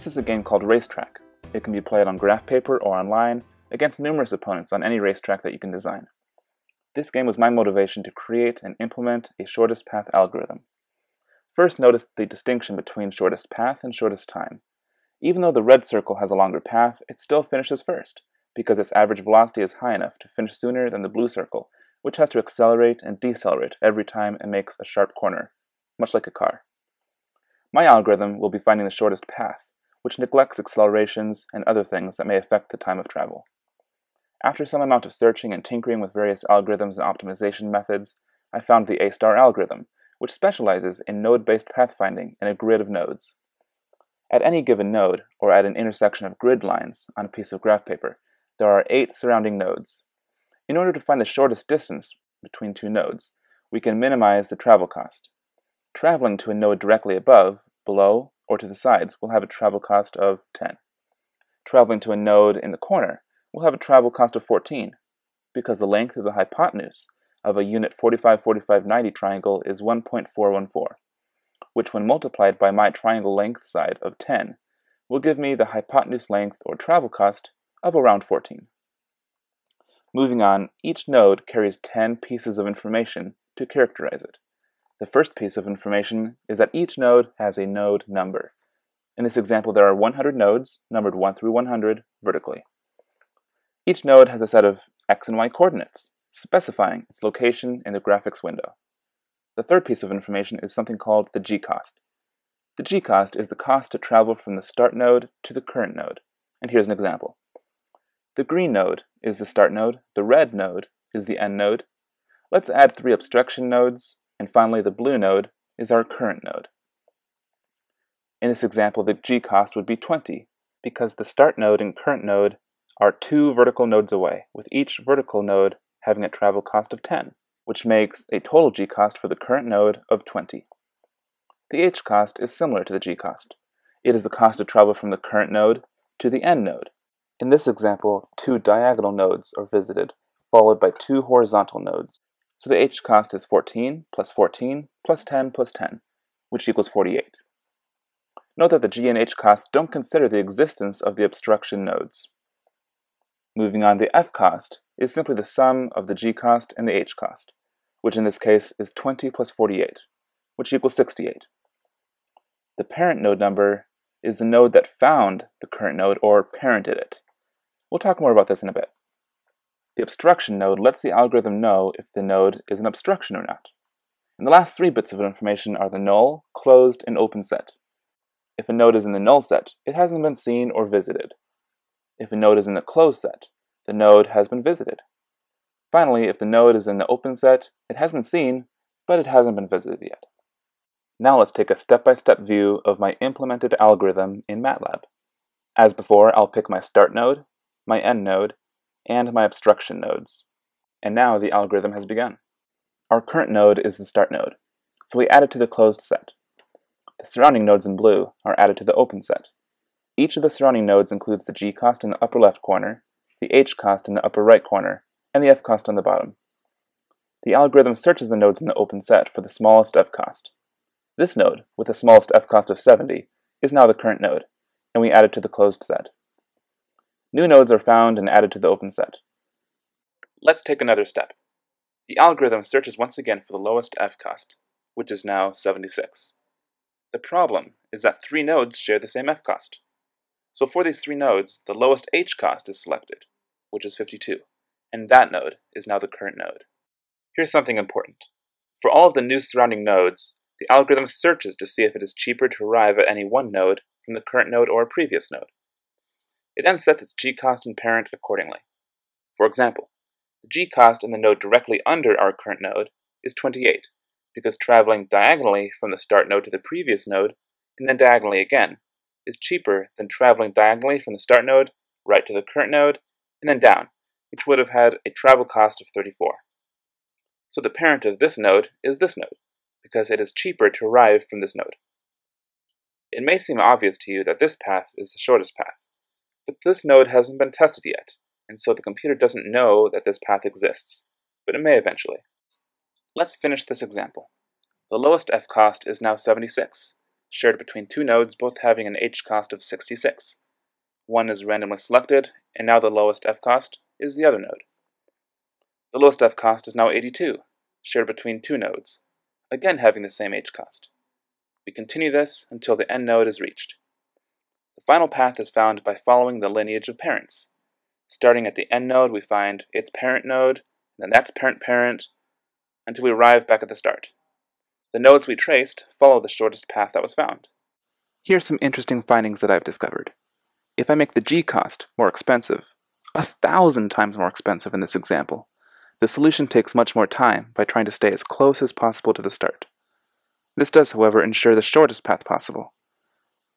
This is a game called Racetrack. It can be played on graph paper or online against numerous opponents on any racetrack that you can design. This game was my motivation to create and implement a shortest path algorithm. First, notice the distinction between shortest path and shortest time. Even though the red circle has a longer path, it still finishes first, because its average velocity is high enough to finish sooner than the blue circle, which has to accelerate and decelerate every time it makes a sharp corner, much like a car. My algorithm will be finding the shortest path, which neglects accelerations and other things that may affect the time of travel. After some amount of searching and tinkering with various algorithms and optimization methods, I found the A-star algorithm, which specializes in node-based pathfinding in a grid of nodes. At any given node, or at an intersection of grid lines on a piece of graph paper, there are eight surrounding nodes. In order to find the shortest distance between two nodes, we can minimize the travel cost. Traveling to a node directly above, below, or to the sides will have a travel cost of 10. Traveling to a node in the corner will have a travel cost of 14, because the length of the hypotenuse of a unit 45-45-90 triangle is 1.414, which when multiplied by my triangle length side of 10 will give me the hypotenuse length or travel cost of around 14. Moving on, each node carries 10 pieces of information to characterize it. The first piece of information is that each node has a node number. In this example, there are 100 nodes, numbered 1 through 100, vertically. Each node has a set of x and y coordinates, specifying its location in the graphics window. The third piece of information is something called the g-cost. The g-cost is the cost to travel from the start node to the current node. And here's an example. The green node is the start node, the red node is the end node. Let's add three obstruction nodes, and finally, the blue node is our current node. In this example, the g-cost would be 20, because the start node and current node are two vertical nodes away, with each vertical node having a travel cost of 10, which makes a total g-cost for the current node of 20. The h-cost is similar to the g-cost. It is the cost of travel from the current node to the end node. In this example, two diagonal nodes are visited, followed by two horizontal nodes. So the h cost is 14 plus 14 plus 10 plus 10, which equals 48. Note that the g and h costs don't consider the existence of the obstruction nodes. Moving on, the f cost is simply the sum of the g cost and the h cost, which in this case is 20 plus 48, which equals 68. The parent node number is the node that found the current node or parented it. We'll talk more about this in a bit. The obstruction node lets the algorithm know if the node is an obstruction or not. And the last three bits of information are the null, closed, and open set. If a node is in the null set, it hasn't been seen or visited. If a node is in the closed set, the node has been visited. Finally, if the node is in the open set, it has been seen, but it hasn't been visited yet. Now let's take a step-by-step -step view of my implemented algorithm in MATLAB. As before, I'll pick my start node, my end node, and my obstruction nodes. And now the algorithm has begun. Our current node is the start node, so we add it to the closed set. The surrounding nodes in blue are added to the open set. Each of the surrounding nodes includes the g cost in the upper left corner, the h cost in the upper right corner, and the f cost on the bottom. The algorithm searches the nodes in the open set for the smallest f cost. This node, with the smallest f cost of 70, is now the current node, and we add it to the closed set. New nodes are found and added to the open set. Let's take another step. The algorithm searches once again for the lowest f cost, which is now 76. The problem is that three nodes share the same f cost. So for these three nodes, the lowest h cost is selected, which is 52, and that node is now the current node. Here's something important. For all of the new surrounding nodes, the algorithm searches to see if it is cheaper to arrive at any one node from the current node or a previous node. It then sets its g-cost and parent accordingly. For example, the g-cost in the node directly under our current node is 28, because traveling diagonally from the start node to the previous node, and then diagonally again, is cheaper than traveling diagonally from the start node right to the current node, and then down, which would have had a travel cost of 34. So the parent of this node is this node, because it is cheaper to arrive from this node. It may seem obvious to you that this path is the shortest path, but this node hasn't been tested yet, and so the computer doesn't know that this path exists, but it may eventually. Let's finish this example. The lowest f cost is now 76, shared between two nodes both having an h cost of 66. One is randomly selected, and now the lowest f cost is the other node. The lowest f cost is now 82, shared between two nodes, again having the same h cost. We continue this until the end node is reached. The final path is found by following the lineage of parents. Starting at the end node, we find its parent node, then that's parent parent, until we arrive back at the start. The nodes we traced follow the shortest path that was found. Here are some interesting findings that I've discovered. If I make the g cost more expensive, a thousand times more expensive in this example, the solution takes much more time by trying to stay as close as possible to the start. This does, however, ensure the shortest path possible.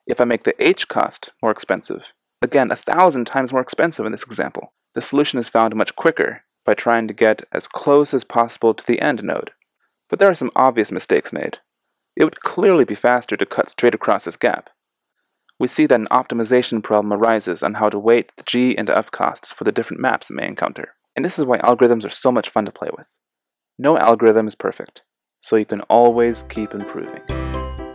If I make the h cost more expensive, again a thousand times more expensive in this example, the solution is found much quicker by trying to get as close as possible to the end node. But there are some obvious mistakes made. It would clearly be faster to cut straight across this gap. We see that an optimization problem arises on how to weight the g and f costs for the different maps it may encounter. And this is why algorithms are so much fun to play with. No algorithm is perfect, so you can always keep improving.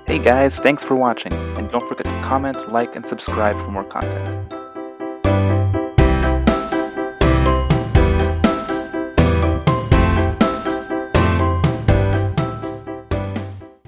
Hey guys, thanks for watching, and don't forget to comment, like, and subscribe for more content.